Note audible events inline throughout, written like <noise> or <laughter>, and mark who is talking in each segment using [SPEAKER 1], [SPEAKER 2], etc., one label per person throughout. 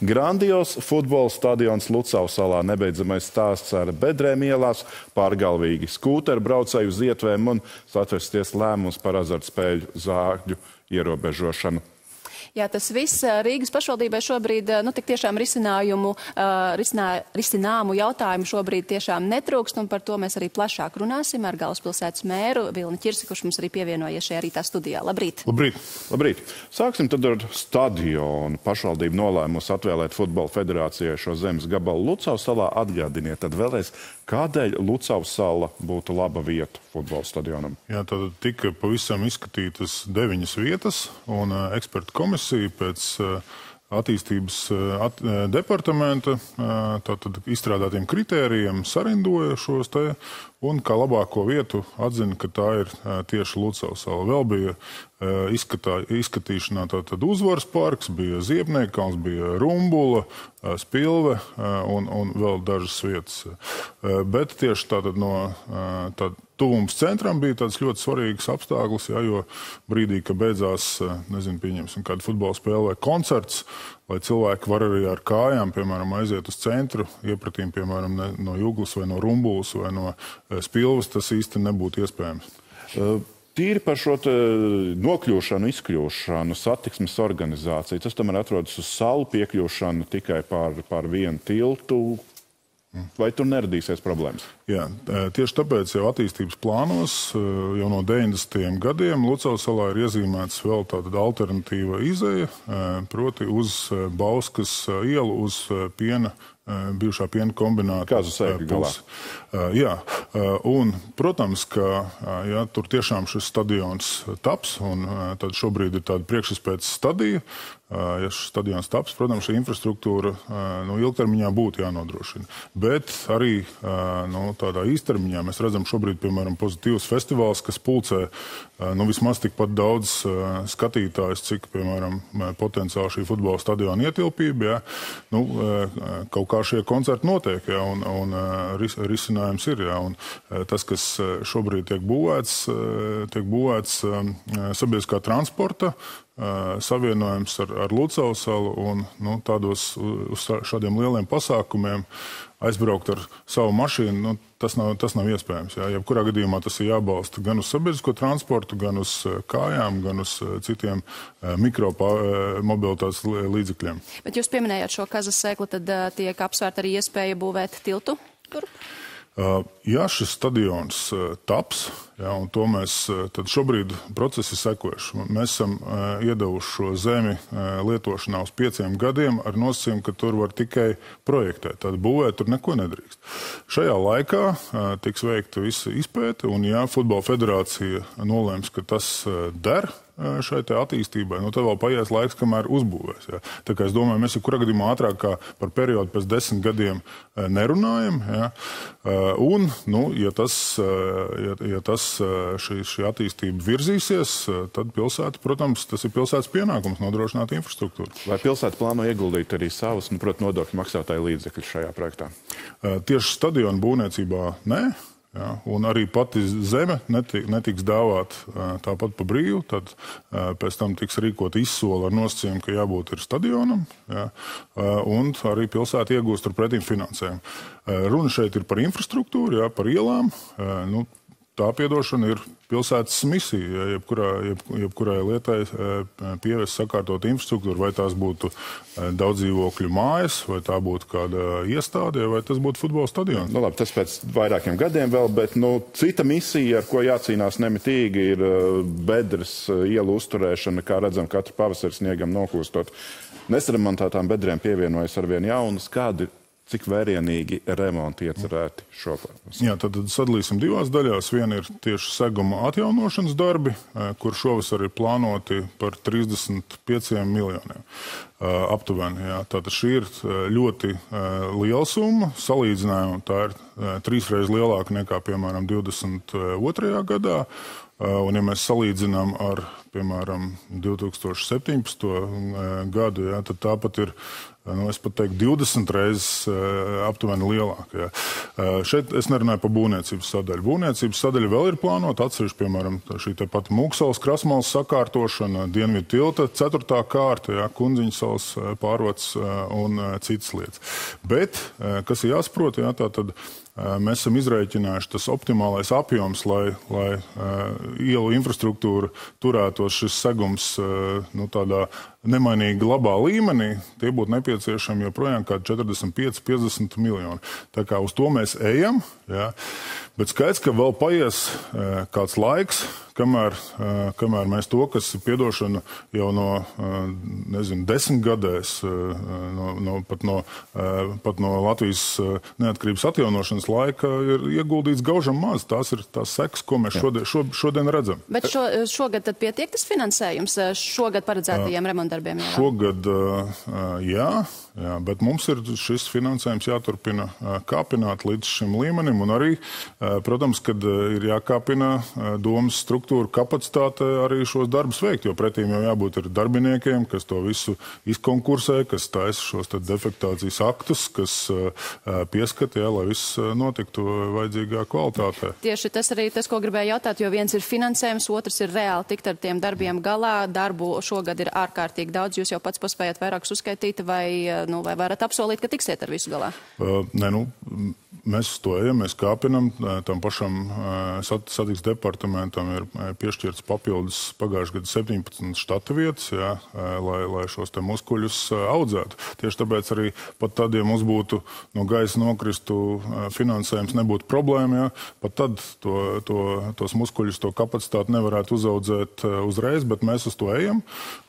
[SPEAKER 1] Grandios futbola stadions Lucau salā nebeidzamais stāsts ar bedrēm ielās, pārgalvīgi skūteru braucēju uz ietvēm un satvesties lēmums par azartspēļu zāļu ierobežošanu.
[SPEAKER 2] Jā, tas viss Rīgas pašvaldībai šobrīd, nu, tik tiešām risinājumu, risinā, risināmu jautājumu šobrīd tiešām netrūkst, un par to mēs arī plašāk runāsim ar galvaspilsētas mēru Vilni Čirsi, kurš mums arī pievienojies šajā rītā studijā. Labrīt!
[SPEAKER 1] Labrīt! Labrīt! Sāksim tad ar stadionu. Pašvaldība nolēmusi atvēlēt Futbola federācijai šo zemes gabalu Lucau salā. Atgādiniet tad vēlreiz, kādēļ Lucau sala būtu laba vieta futbola stadionam?
[SPEAKER 3] Jā, tad tika pavisam izskatītas deviņas vietas, un eksperta komisija pēc eh, attīstības eh, at, eh, departamenta tātad izstrādātiem kritērijiem sarindoja šos te un kā labāko vietu atzina, ka tā ir tieši Lucavas sala. Vēl bija izskatā, izskatīšanā tātad uzvaras parks, bija Ziepniekals, bija Rumbula, Spilve un, un vēl dažas vietas. Bet tieši tātad no tātad tuvums centram bija tāds ļoti svarīgs apstākļus, ja, jo brīdī, kad beidzās, nezinu, pieņemsim kādu futbola spēli vai koncerts, lai cilvēki var arī ar kājām, piemēram, aiziet uz centru, iepratīm, piemēram, ne, no Juglas vai no Rumbulas vai no Spilvas, tas īsti nebūtu iespējams.
[SPEAKER 1] Tīri par šo nokļūšanu, izkļūšanu, satiksmes organizāciju. Tas tomēr atrodas uz salu, piekļūšana tikai pār, pār vienu tiltu. Vai tur neradīsies problēmas?
[SPEAKER 3] Jā, tieši tāpēc jau attīstības plānos jau no 90. gadiem Lucavas salā ir iezīmēts vēl tāda alternatīva izeja, proti uz Bauskas ielu, uz piena bijušā piena kombināta.
[SPEAKER 1] Kāzu sēkļu galā.
[SPEAKER 3] Jā, un, protams, ka ja, tur tiešām šis stadions taps, un tad šobrīd ir tāda priekšspējas stadija, ja šis stadions taps, protams, šī infrastruktūra nu, ilgtermiņā būtu jānodrošina. Bet arī nu, tādā īstermiņā mēs redzam šobrīd, piemēram, pozitīvs festivāls, kas pulcē nu, vismaz tikpat daudz skatītājus, cik, piemēram, potenciāli šī futbola stadiona ietilpība. Ja? Nu, kaut kā šie koncerti notiek, ja? un, un ris, risinājums ir. Ja? Un tas, kas šobrīd tiek būvēts, tiek būvēts sabiedriskā transporta savienojums ar, ar Lucau salu un nu, tādos uz šādiem lieliem pasākumiem aizbraukt ar savu mašīnu, nu, tas, nav, tas nav iespējams. Jā. Jebkurā gadījumā tas ir jābalsta gan uz sabiedrisko transportu, gan uz kājām, gan uz citiem mikromobilitātes līdzekļiem.
[SPEAKER 2] Bet jūs pieminējāt šo kazas sēklu, tad tiek apsvērta arī iespēja būvēt tiltu tur?
[SPEAKER 3] Uh, ja šis stadions uh, taps, Ja, to mēs šobrīd procesi sekojuši. Mēs esam uh, iedevuši šo zemi uh, lietošanā uz pieciem gadiem ar nosacījumu, ka tur var tikai projektēt. Tad būvēt tur neko nedrīkst. Šajā laikā uh, tiks veikta visa izpēte, un ja Futbola federācija nolēms, ka tas uh, der, šai attīstībai. Nu, tad vēl paies laiks, kamēr uzbūvēs. Ja. Tā kā es domāju, mēs jebkurā gadījumā ātrāk par periodu pēc desmit gadiem nerunājam. Ja. Un, nu, ja tas, ja, ja tas šī, šī attīstība virzīsies, tad pilsēta, protams, tas ir pilsētas pienākums nodrošināt infrastruktūru.
[SPEAKER 1] Vai pilsēta plāno ieguldīt arī savus, nu, protams, nodokļu maksātāju līdzekļus šajā projektā?
[SPEAKER 3] Tieši stadionu būvniecībā nē. Ja, un arī pati zeme netik, netiks dāvāta tāpat pa brīvu. Tad pēc tam tiks rīkot izsoli ar nosacījumu, ka jābūt ir stadionam. Ja, un arī pilsēta iegūst turpretī finansējumu. Runa šeit ir par infrastruktūru, ja, par ielām. Nu, tā piedošana ir pilsētas misija. Ja, jebkurā, jeb, jebkurai lietai eh, pievērst sakārtot infrastruktūru, vai tās būtu eh, daudz dzīvokļu mājas, vai tā būtu kāda iestāde, vai tas būtu futbola stadions.
[SPEAKER 1] Nu, labi, tas pēc vairākiem gadiem vēl, bet nu, cita misija, ar ko jācīnās nemitīgi, ir eh, bedres ielu uzturēšana, kā redzam, katru pavasaru sniegam nokūstot. Nesremontētām bedrēm pievienojas arvien jaunas. Kādi Cik vērienīgi remonti iecerēti šobrīd?
[SPEAKER 3] Jā, tad, sadalīsim divās daļās. Viena ir tieši seguma atjaunošanas darbi, eh, kur šovasar ir plānoti par 35 miljoniem. Eh, aptuveni. Jā. Tātad šī ir eh, ļoti liela summa. Salīdzinājumā tā ir trīsreiz lielāka nekā, piemēram, 22. gadā. Un, ja mēs salīdzinām ar, piemēram, 2017. gadu, jā, tad tāpat ir nu, es pat teiktu, 20 reizes aptuveni lielāka. Ja. Šeit es nerunāju par būvniecības sadaļu. Būvniecības sadaļa vēl ir plānota atsevišķi, piemēram, šī pati Mūksels, Krasmals sakārtošana, Dienvidu tilta, 4. kārta, ja, Kundziņas salas pārvads un citas lietas. Bet, kas ir jāsaprot, ja, tā tad mēs esam izrēķinājuši tas optimālais apjoms, lai, lai ielu infrastruktūra turētos šis segums nu, tādā nemainīgi labā līmenī, tie būtu nepieciešami joprojām kaut kādi 45, 50 miljoni. Tā kā uz to mēs ejam, jā. bet skaidrs, ka vēl paies kāds laiks, kamēr, kamēr mēs to, kas ir piedošana jau no, nezinu, desmit gadēs, no, no, pat, no, pat no Latvijas neatkarības atjaunošanas laika, ir ieguldīts gaužam maz. Tās ir tās sekas, ko mēs šodien, šo, šodien redzam.
[SPEAKER 2] Bet šo, šogad tad pietiek tas finansējums šogad paredzētajiem remontdarbiem?
[SPEAKER 3] Jau? Šogad, jā, jā, bet mums ir šis finansējums jāturpina kāpināt līdz šim līmenim, un arī, protams, kad ir jākāpina domas struktūra kapacitāte arī šos darbus veikt. Jo pretīm jau jābūt ar darbiniekiem, kas to visu izkonkursē, kas taisa šos defektācijas aktus, kas pieskata, jā, lai viss notiktu vajadzīgā kvalitātē.
[SPEAKER 2] Tieši tas arī tas, ko gribēju jautāt, jo viens ir finansējums, otrs ir reāli tikt ar tiem darbiem galā. Darbu šogad ir ārkārtīgi daudz. Jūs jau pats paspējat vairākus uzskaitīt, vai, nu, vai varat apsolīt, ka tiksiet ar visu galā?
[SPEAKER 3] Uh, nē, nu, mēs to ejam, mēs kāpinam. Tam pašam satiksmes departamentam ir piešķirts papildus pagājušajā gadā 17 štata vietas, jā, lai, lai šos muskuļus audzētu. Tieši tāpēc arī pat tad, ja mums būtu no gaisa nokristu finansējums, nebūtu problēma. Jā, pat tad to, to, tos muskuļus, to kapacitāti nevarētu uzaudzēt uzreiz, bet mēs uz to ejam.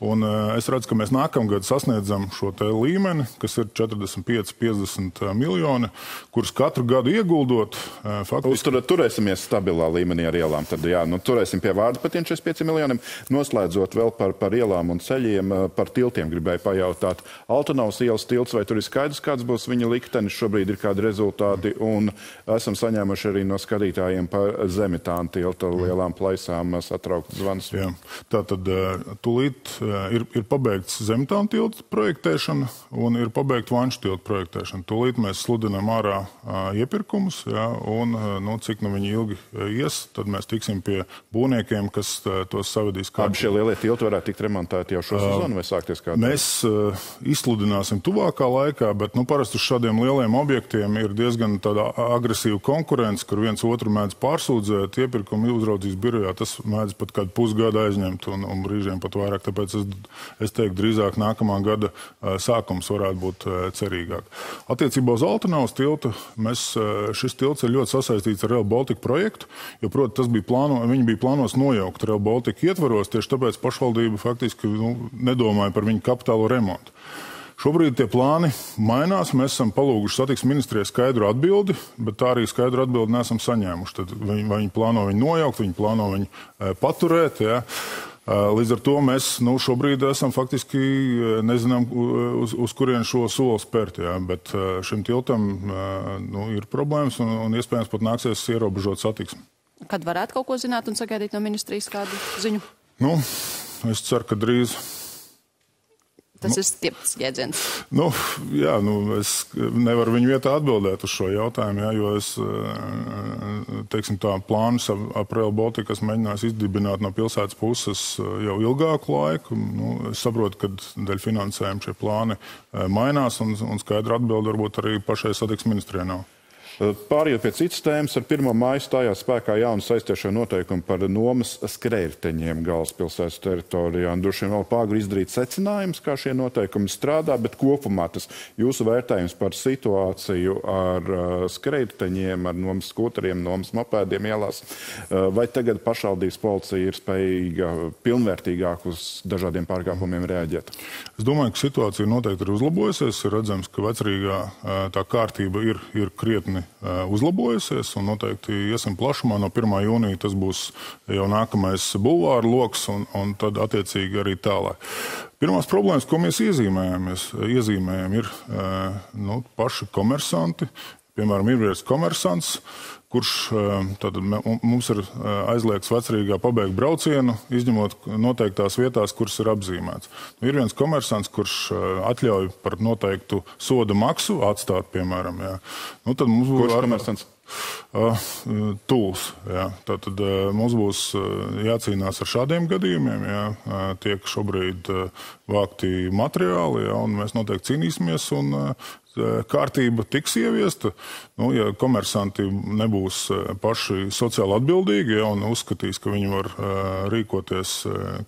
[SPEAKER 3] Un es redzu, ka mēs nākamgad sasniedzam šo līmeni, kas ir 45, 50 miljoni, kurus katru gadu ieguldot.
[SPEAKER 1] Faktiski... Uztur, turēsimies stabilā līmenī ar ielām. Tad, jā, nu, turēsim pie vārda par tiem 45 miljoniem. Noslēdzot vēl par, par ielām un ceļiem, par tiltiem gribēju pajautāt. Altanovas ielas tilts, vai tur ir skaidrs, kāds būs viņa liktenis, šobrīd ir kādi rezultāti, un esam saņēmuši arī no skatītājiem par Zemitānu tilta lielām plaisām satraukt zvans. Jā.
[SPEAKER 3] Tā tad tūlīt eh, ir, ir pabeigts Zemitānu tilta projektēšana un ir pabeigta Vanšu tilta projektēšana. Tūlīt mēs sludinām ārā iepirkumus, jā, un nu, cik nu viņi ilgi ies, tad mēs tiksim pie būvniekiem, kas tos savadīs.
[SPEAKER 1] Kādi šie lielie tilti varētu tikt remontēti jau šo sezonu vai sākties kādā?
[SPEAKER 3] Mēs uh, izsludināsim tuvākā laikā, bet nu, parasti uz šādiem lieliem objektiem ir diezgan agresīva konkurence, kur viens otru mēdz pārsūdzēt iepirkumu uzraudzības birojā. Tas mēdz pat kādu pusgadu aizņemt un, un brīžiem pat vairāk. Tāpēc es, es teiktu, drīzāk nākamā gada sākums varētu būt cerīgāk. Attiecībā uz Altanavas tiltu mēs, šis tilts ir ļoti sasaistīts ar Real Baltica projektu, jo, protams, tas bija plāno, viņi bija plānos nojaukt Rail Baltica ietvaros, tieši tāpēc pašvaldība faktiski nu, nedomāja par viņu kapitālo remontu. Šobrīd tie plāni mainās. Mēs esam palūguši satiksmes ministrijai skaidru atbildi, bet tā arī skaidru atbildi nesam saņēmuši. Tad viņi, viņi plāno viņu nojaukt, viņi plāno viņu e, paturēt. Ja. E, līdz ar to mēs nu, šobrīd esam faktiski e, nezinām, uz, uz kurien šo soli spērt. Jā, bet šim tiltam nu, ir problēmas un, un iespējams pat nāksies ierobežot satiksmi.
[SPEAKER 2] Kad varētu kaut ko zināt un sagaidīt no ministrijas kādu ziņu?
[SPEAKER 3] Nu, es ceru, ka drīz.
[SPEAKER 2] Tas nu, ir stiprs jēdziens.
[SPEAKER 3] Nu, jā, nu, es nevaru viņu vietā atbildēt uz šo jautājumu, jā, jo es teiksim, tā, plānus ap Rail Baltica esmu mēģinājis izdibināt no pilsētas puses jau ilgāku laiku. Nu, es saprotu, ka dēļ finansējuma šie plāni mainās un, un skaidra atbilde varbūt arī pašai satiksmes ministrijai nav.
[SPEAKER 1] Pārējot pie citas tēmas, ar 1. māju stājās spēkā jauna saistiešanās noteikumi par nomas skrējteņiem galvaspilsētas teritorijā. Droši vien vēl pāri izdarīt secinājumus, kā šie noteikumi strādā, bet kopumā tas jūsu vērtējums par situāciju ar uh, skrējteņiem, ar nomas skūteriem, nomas mopēdiem ielās. Uh, vai tagad pašvaldības policija ir spējīga pilnvērtīgāk uz dažādiem pārkāpumiem reaģēt?
[SPEAKER 3] Es domāju, ka situācija noteikti ir uzlabojusies. Ir redzams, ka vecrīgā tā kārtība ir, ir krietni uzlabojusies, un noteikti iesim plašumā. No 1. jūnija tas būs jau nākamais bulvāra lokus, un, un tad attiecīgi arī tālāk. Pirmās problēmas, ko mēs iezīmējam, iezīmējam ir nu, paši komersanti. Piemēram, ir viens komersants, kurš tad, mums ir aizliegts vecrīgā pabeigt braucienu, izņemot noteiktās vietās, kuras ir apzīmēts. Nu, ir viens komersants, kurš atļauj par noteiktu soda maksu atstāt, piemēram. Jā.
[SPEAKER 1] Nu, tad mums būs komersants.
[SPEAKER 3] Uh, tūls. Jā. Tātad mums būs jācīnās ar šādiem gadījumiem. Jā. Tiek šobrīd vākti materiāli, jā, un mēs noteikti cīnīsimies. Un, kārtība tiks ieviesta. Nu, ja komersanti nebūs paši sociāli atbildīgi ja, un uzskatīs, ka viņi var rīkoties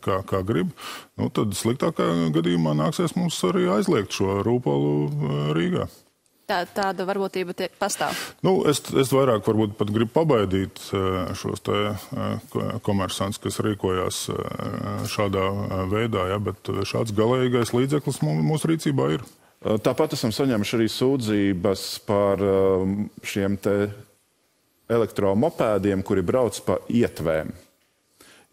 [SPEAKER 3] kā, kā grib, nu, tad sliktākā gadījumā nāksies mums arī aizliegt šo rūpalu Rīgā
[SPEAKER 2] tā, tāda varbūtība tiek pastāv?
[SPEAKER 3] Nu, es, es vairāk varbūt pat gribu pabaidīt eh, šos te eh, komersants, kas rīkojās eh, šādā veidā, ja, bet šāds galīgais līdzeklis mūsu rīcībā ir.
[SPEAKER 1] Tāpat esam saņēmuši arī sūdzības par šiem te elektromopēdiem, kuri brauc pa ietvēm,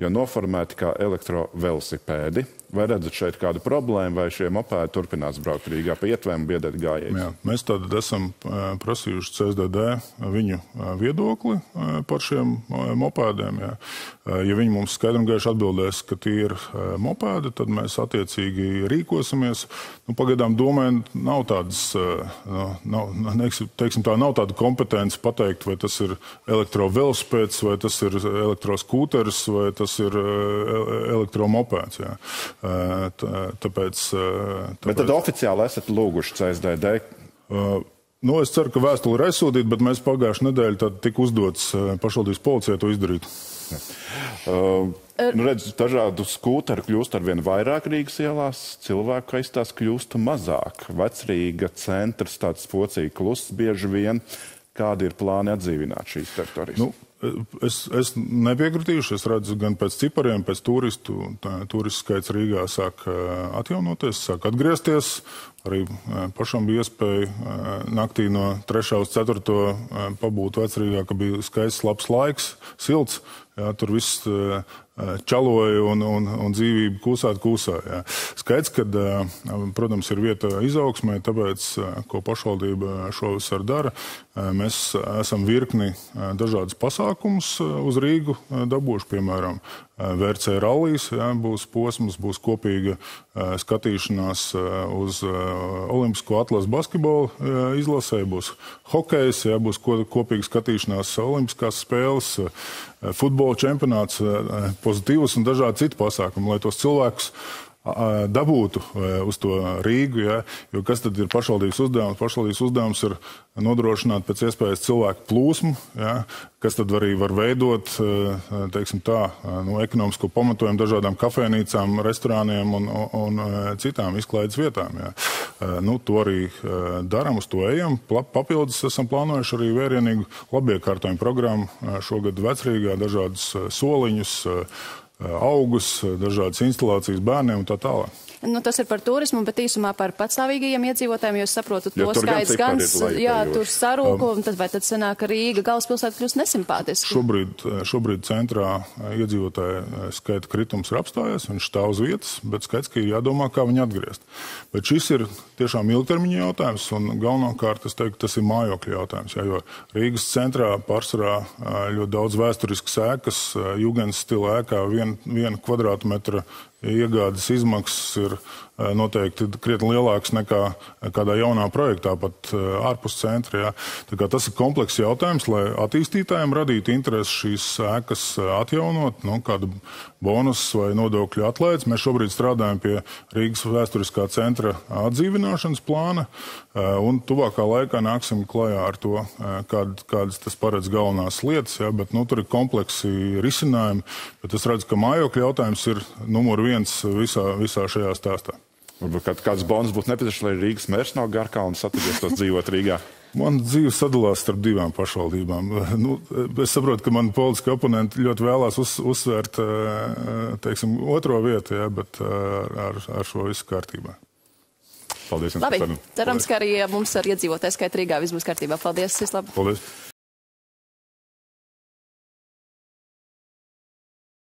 [SPEAKER 1] jo noformēti kā elektrovelosipēdi. Vai redzat šeit kādu problēmu, vai šie mopēdi turpinās braukt Rīgā pa ietvēm un biedēt gājējus?
[SPEAKER 3] Mēs tad esam prasījuši CSDD viņu viedokli par šiem mopēdiem. Jā. Ja viņi mums skaidri un gaiši atbildēs, ka tie ir mopēdi, tad mēs attiecīgi rīkosimies. Nu, pagaidām domē nav tādas, nav, neksim, teiksim tā, nav tāda kompetence pateikt, vai tas ir elektrovelospēds, vai tas ir elektroskūters, vai tas ir elektromopēds. Jā. Tāpēc, tāpēc...
[SPEAKER 1] Bet tad oficiāli esat lūguši CSDD?
[SPEAKER 3] Nu, es ceru, ka vēstule ir aizsūtīta, bet mēs pagājušajā nedēļā tika uzdots pašvaldības policijai to izdarīt.
[SPEAKER 1] Uh, nu, redz, dažādu skūteru kļūst ar vien vairāk Rīgas ielās, cilvēku aizstās kļūst mazāk. Vecrīga centrs tāds pocīgi kluss bieži vien. Kādi ir plāni atdzīvināt šīs teritorijas?
[SPEAKER 3] Nu, Es, es nepiekritīšu. Es redzu, gan pēc cipariem, pēc turistu, tā, turistu skaits Rīgā sāk atjaunoties, sāk atgriezties. Arī pašam bija iespēja naktī no 3. uz 4. pabūt vecrīgā, ka bija skaists, labs laiks, silts. Jā, tur viss čaloja un, un, un dzīvība kūsāt kūsā. Jā. Skaidrs, ka, protams, ir vieta izaugsmē, tāpēc, ko pašvaldība šovasar dara, mēs esam virkni dažādas pasākumus uz Rīgu dabūjuši, piemēram, VRC rallijas, jā, būs posms, būs kopīga skatīšanās uz Olimpisko atlases basketbolu izlasē, būs hokejs, jā, būs kopīga skatīšanās Olimpiskās spēles, futbola čempionāts, pozitīvus un dažādi citi pasākumi, lai tos cilvēkus dabūtu uz to Rīgu. Ja? Jo kas tad ir pašvaldības uzdevums? Pašvaldības uzdevums ir nodrošināt pēc iespējas cilvēku plūsmu, ja? kas tad arī var veidot tā, nu, ekonomisko pamatojumu dažādām kafejnīcām, restorāniem un, un, un citām izklaides vietām. Ja? Nu, to arī darām, uz to ejam. Papildus esam plānojuši arī vērienīgu labiekārtojumu programmu šogad vecrīgā, dažādus soliņus augus, dažādas instalācijas bērniem un tā tālāk.
[SPEAKER 2] Nu, tas ir par turismu, bet īsumā par patstāvīgajiem iedzīvotājiem, jo es saprotu, to skaits gan, jā, tur sarūko, un tad vai tad sanāk, ka Rīga galvaspilsēta kļūst nesimpātiski?
[SPEAKER 3] Šobrīd, šobrīd centrā iedzīvotāju skaita kritums ir apstājies, viņš stāv uz vietas, bet skaits, ka ir jādomā, kā viņu atgriezt. Bet šis ir tiešām ilgtermiņa jautājums, un galvenokārt es teiktu, tas ir mājokļu jautājums, jā, jo Rīgas centrā pārsvarā ļoti daudz vēsturiskas ēkas, jūgens stila ēkā, vien, viena kvadrātmetra iegādes izmaksas ir noteikti krietni lielākas nekā kādā jaunā projektā, pat ārpus centra. Tas ir komplekss jautājums, lai attīstītājiem radītu interesi šīs ēkas atjaunot, nu, kādu bonusu vai nodokļu atlaides. Mēs šobrīd strādājam pie Rīgas vēsturiskā centra atdzīvināšanas plāna, un tuvākā laikā nāksim klajā ar to, kād, kādas tas paredz galvenās lietas, ja, bet nu, tur ir kompleksi risinājumi. Bet es redzu, ka mājokļu jautājums ir numur viens visā, visā šajā stāstā.
[SPEAKER 1] Varbūt kāds bonus būtu nepieciešams, lai Rīgas mērs no Garkalnas atgrieztos dzīvot Rīgā.
[SPEAKER 3] Man dzīve sadalās starp divām pašvaldībām. <laughs> Nu, es saprotu, ka mani politiski oponenti ļoti vēlās uz, uzsvērt teiksim, otro vietu, ja, bet ar, ar šo visu kārtībā.
[SPEAKER 1] Paldies.
[SPEAKER 2] Labi, cerams, ka arī mums ar iedzīvotāju skaitu Rīgā viss būs kārtībā. Paldies, vislabāk.
[SPEAKER 3] Paldies.